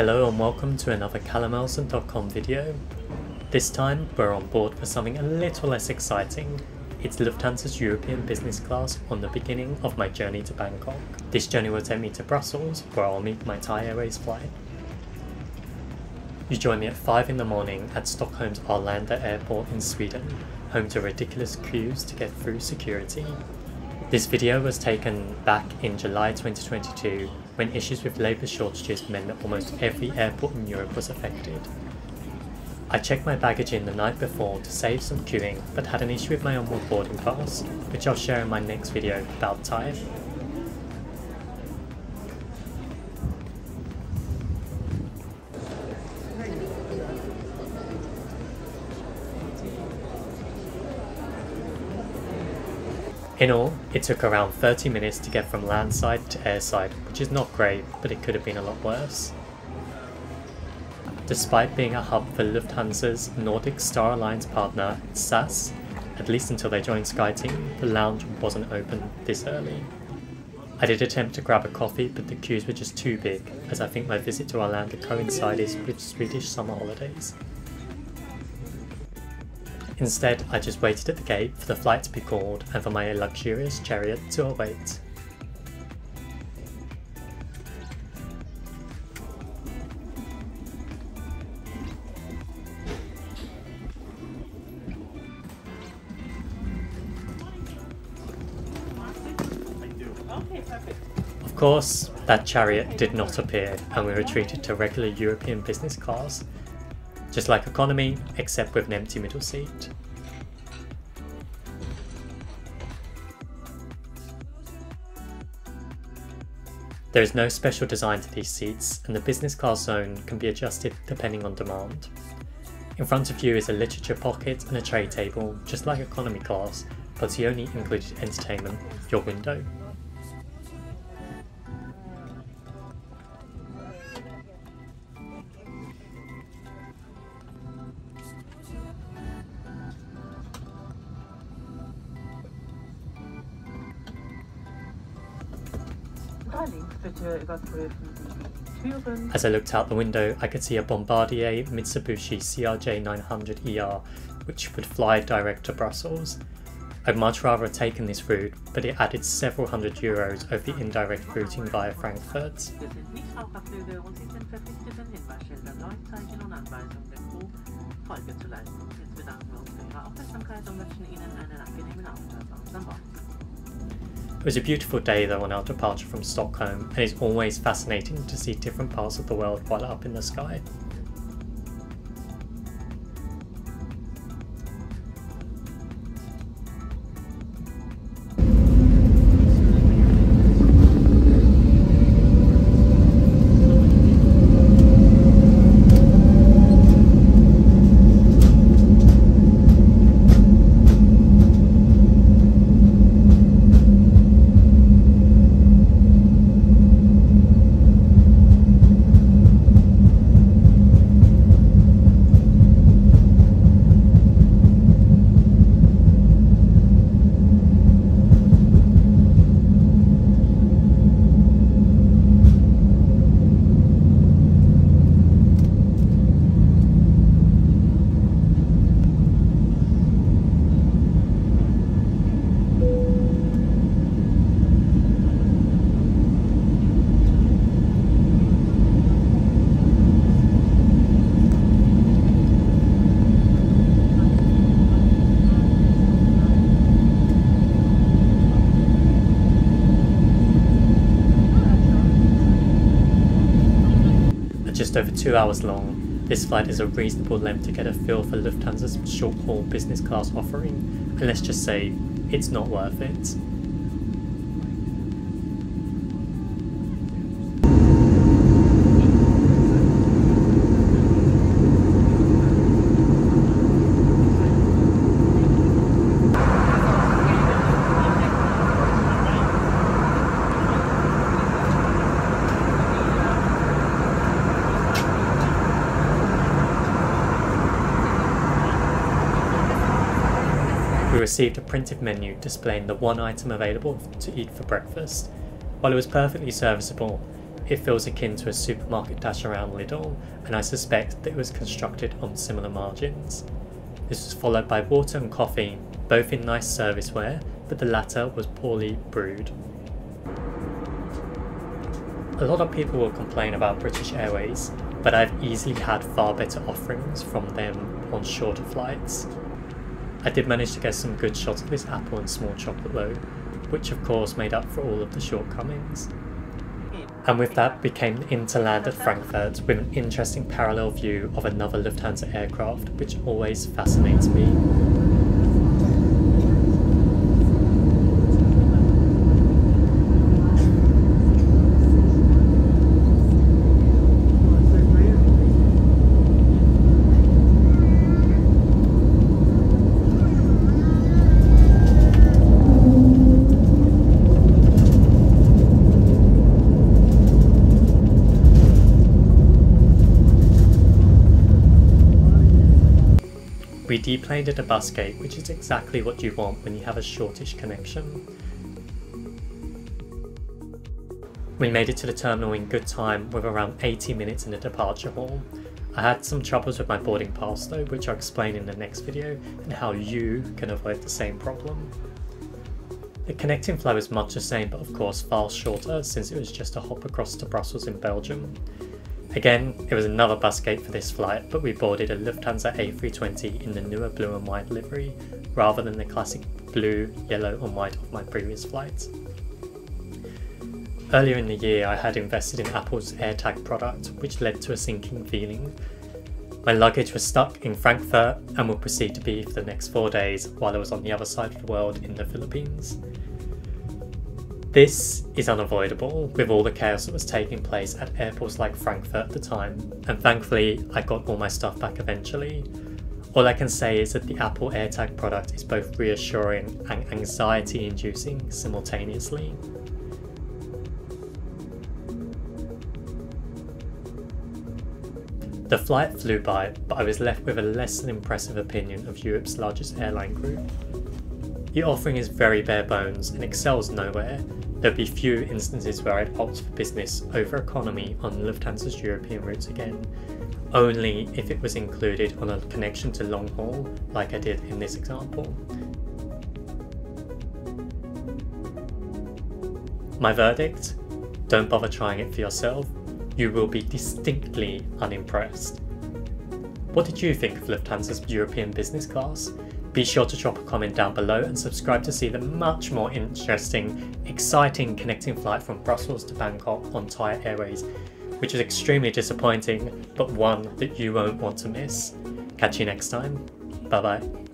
Hello and welcome to another CallumElsdon.com video. This time we're on board for something a little less exciting. It's Lufthansa's European business class on the beginning of my journey to Bangkok. This journey will take me to Brussels where I'll meet my Thai Airways flight. You join me at 5 in the morning at Stockholm's Arlanda airport in Sweden, home to ridiculous queues to get through security. This video was taken back in July 2022 when issues with labour shortages meant that almost every airport in Europe was affected. I checked my baggage in the night before to save some queuing but had an issue with my onward boarding pass, which I'll share in my next video about Thai. In all, it took around 30 minutes to get from landside to airside, which is not great, but it could have been a lot worse. Despite being a hub for Lufthansa's Nordic Star Alliance partner, SAS, at least until they joined SkyTeam, the lounge wasn't open this early. I did attempt to grab a coffee, but the queues were just too big, as I think my visit to Arlanda coincided with Swedish summer holidays. Instead, I just waited at the gate for the flight to be called and for my luxurious chariot to await. Of course, that chariot did not appear and we retreated to regular European business class, just like economy, except with an empty middle seat. There is no special design to these seats, and the business class zone can be adjusted depending on demand. In front of you is a literature pocket and a tray table, just like economy class, but the only included entertainment, your window. As I looked out the window, I could see a Bombardier Mitsubishi CRJ 900ER, which would fly direct to Brussels. I'd much rather have taken this route, but it added several hundred euros over the indirect routing via Frankfurt. It was a beautiful day though on our departure from Stockholm, and it's always fascinating to see different parts of the world while up in the sky. Just over two hours long, this flight is a reasonable length to get a feel for Lufthansa's short-haul business class offering, and let's just say, it's not worth it. Received a printed menu displaying the one item available to eat for breakfast. While it was perfectly serviceable, it feels akin to a supermarket dash around Lidl, and I suspect that it was constructed on similar margins. This was followed by water and coffee, both in nice serviceware, but the latter was poorly brewed. A lot of people will complain about British Airways, but I've easily had far better offerings from them on shorter flights. I did manage to get some good shots of this apple and small chocolate though, which of course made up for all of the shortcomings. And with that, we came into land at Frankfurt with an interesting parallel view of another Lufthansa aircraft, which always fascinates me. We deplaned at a bus gate, which is exactly what you want when you have a shortish connection. We made it to the terminal in good time with around 80 minutes in the departure hall. I had some troubles with my boarding pass though, which I'll explain in the next video, and how you can avoid the same problem. The connecting flow is much the same, but of course far shorter since it was just a hop across to Brussels in Belgium. Again, it was another bus gate for this flight, but we boarded a Lufthansa A320 in the newer blue and white livery, rather than the classic blue, yellow and white of my previous flights. Earlier in the year, I had invested in Apple's AirTag product, which led to a sinking feeling. My luggage was stuck in Frankfurt and will proceed to be for the next four days while I was on the other side of the world in the Philippines. This is unavoidable with all the chaos that was taking place at airports like Frankfurt at the time, and thankfully I got all my stuff back eventually. All I can say is that the Apple AirTag product is both reassuring and anxiety inducing simultaneously. The flight flew by, but I was left with a less than impressive opinion of Europe's largest airline group. The offering is very bare bones and excels nowhere. There'd be few instances where I'd opt for business over economy on Lufthansa's European routes again, only if it was included on a connection to long haul, like I did in this example. My verdict? Don't bother trying it for yourself, you will be distinctly unimpressed. What did you think of Lufthansa's European business class? Be sure to drop a comment down below and subscribe to see the much more interesting, exciting connecting flight from Brussels to Bangkok on Thai Airways, which is extremely disappointing, but one that you won't want to miss. Catch you next time. Bye bye.